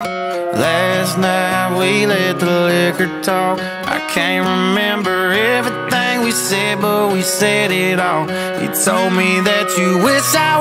Last night we let the liquor talk. I can't remember everything we said, but we said it all. You told me that you wish I.